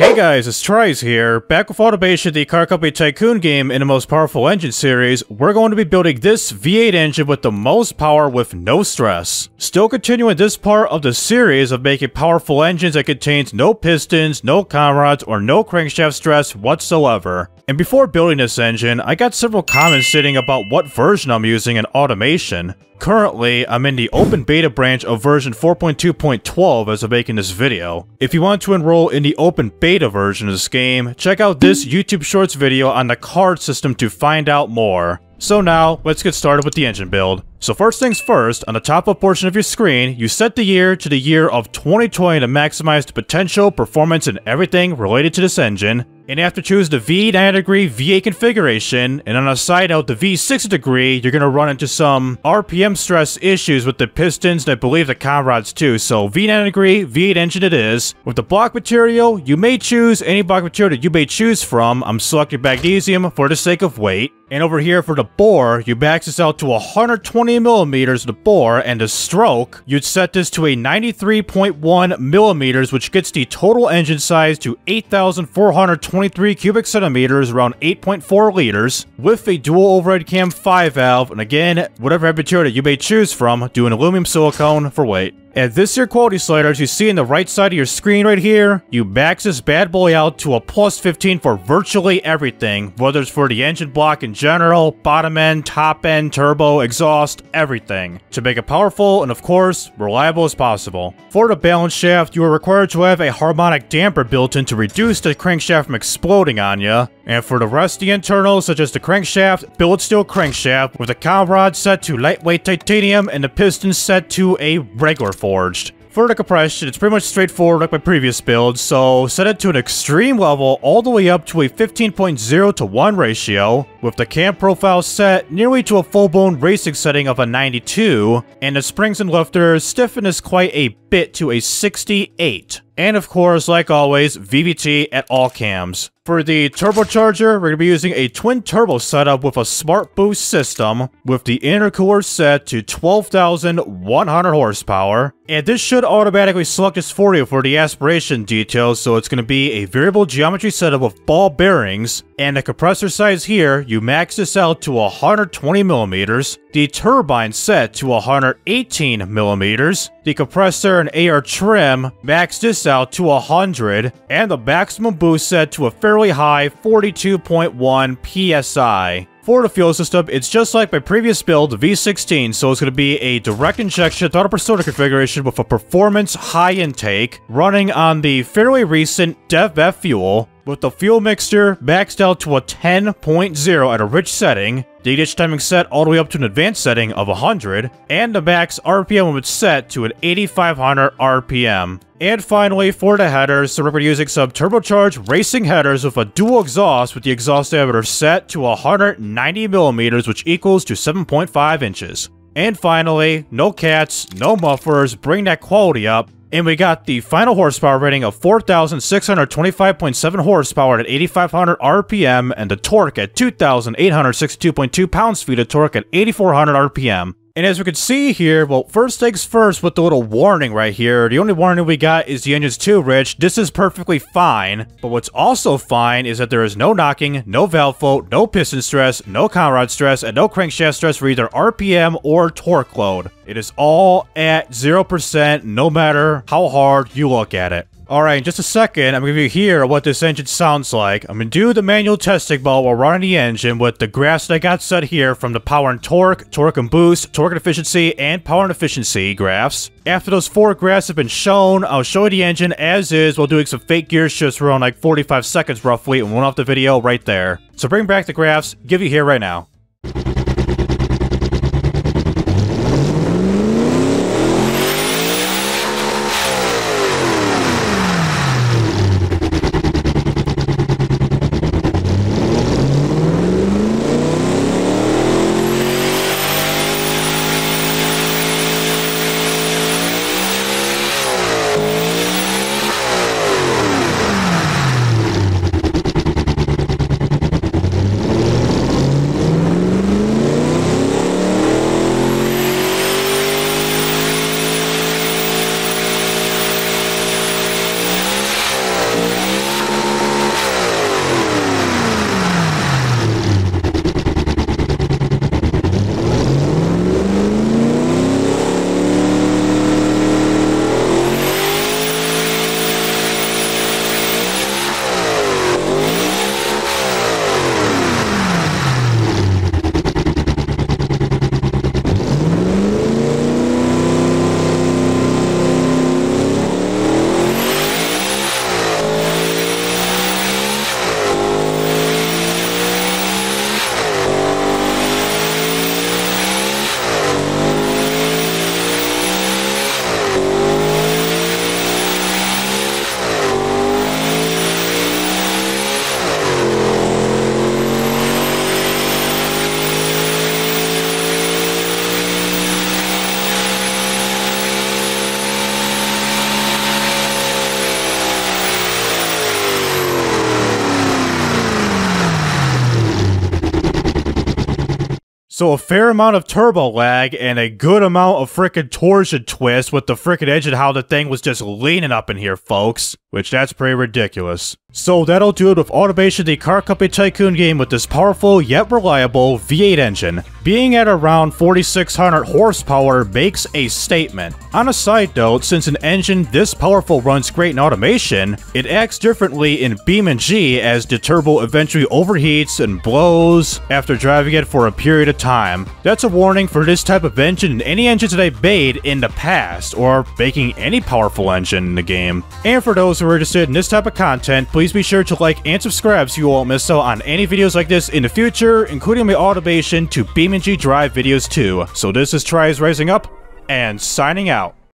Hey guys, it's TRIZE here. Back with Automation, the Car Company Tycoon game in the most powerful engine series, we're going to be building this V8 engine with the most power with no stress. Still continuing this part of the series of making powerful engines that contains no pistons, no conrods, or no crankshaft stress whatsoever. And before building this engine, I got several comments sitting about what version I'm using in automation. Currently, I'm in the open beta branch of version 4.2.12 as of making this video. If you want to enroll in the open beta version of this game, check out this YouTube Shorts video on the card system to find out more. So now, let's get started with the engine build. So first things first, on the top left portion of your screen, you set the year to the year of 2020 to maximize the potential, performance, and everything related to this engine. And you have to choose the V90 degree V8 configuration, and on a side note, the V60 degree, you're gonna run into some RPM stress issues with the pistons and I believe the conrods too. So V90 degree V8 engine it is. With the block material, you may choose any block material that you may choose from. I'm selecting magnesium for the sake of weight. And over here for the bore, you max this out to 120 millimeters the bore, and the stroke, you'd set this to a 93.1 millimeters, which gets the total engine size to 8,423 cubic centimeters, around 8.4 liters, with a dual overhead cam 5 valve, and again, whatever material you may choose from, do an aluminum silicone for weight. At this here quality sliders you see in the right side of your screen right here, you max this bad boy out to a plus 15 for virtually everything, whether it's for the engine block in general, bottom end, top end, turbo, exhaust, everything, to make it powerful and of course, reliable as possible. For the balance shaft, you are required to have a harmonic damper built in to reduce the crankshaft from exploding on you, and for the rest the internals, such as the crankshaft, billet steel crankshaft, with the conrod set to lightweight titanium and the piston set to a regular forged. For the compression, it's pretty much straightforward like my previous build, so set it to an extreme level all the way up to a 15.0 to 1 ratio, with the cam profile set nearly to a full-blown racing setting of a 92, and the springs and lifters stiffen quite a bit to a 68. And of course, like always, VVT at all cams. For the turbocharger, we're going to be using a twin turbo setup with a smart boost system, with the intercooler set to 12,100 horsepower. And this should automatically select this for you for the aspiration details, so it's going to be a variable geometry setup with ball bearings. And the compressor size here, you max this out to 120 millimeters. The turbine set to 118 millimeters. The compressor and AR trim max this out to 100, and the maximum boost set to a fairly high 42.1 psi. For the fuel system, it's just like my previous build, the V16, so it's going to be a direct injection throttle persona configuration with a performance high intake, running on the fairly recent DevBev fuel, with the fuel mixture maxed out to a 10.0 at a rich setting, the ditch timing set all the way up to an advanced setting of 100, and the max RPM limit set to an 8500 RPM. And finally, for the headers, so we're using some turbocharged racing headers with a dual exhaust with the exhaust diameter set to 190 millimeters, which equals to 7.5 inches. And finally, no cats, no mufflers, bring that quality up, and we got the final horsepower rating of 4,625.7 horsepower at 8,500 RPM and the torque at 2,862.2 pounds-feet of torque at 8,400 RPM. And as we can see here, well, first things first with the little warning right here, the only warning we got is the engine's too rich. This is perfectly fine, but what's also fine is that there is no knocking, no valve float, no piston stress, no conrod stress, and no crankshaft stress for either RPM or torque load. It is all at 0% no matter how hard you look at it. Alright, in just a second, I'm going to hear what this engine sounds like. I'm going to do the manual testing while running the engine with the graphs that I got set here from the power and torque, torque and boost, torque and efficiency, and power and efficiency graphs. After those four graphs have been shown, I'll show you the engine as is while doing some fake gear shifts for around like 45 seconds roughly and one off the video right there. So bring back the graphs, give you here right now. So a fair amount of turbo lag and a good amount of frickin' torsion twist with the frickin' engine how the thing was just leaning up in here, folks. Which that's pretty ridiculous. So that'll do it with Automation the Car Company Tycoon game with this powerful yet reliable V8 engine. Being at around 4600 horsepower makes a statement. On a side note, since an engine this powerful runs great in automation, it acts differently in BeamNG as the turbo eventually overheats and blows after driving it for a period of time. That's a warning for this type of engine and any engines that I've made in the past, or making any powerful engine in the game. And for those who are interested in this type of content, please be sure to like and subscribe so you won't miss out on any videos like this in the future, including my automation to BeamNG Drive videos too. So this is TRIZE Rising Up, and signing out.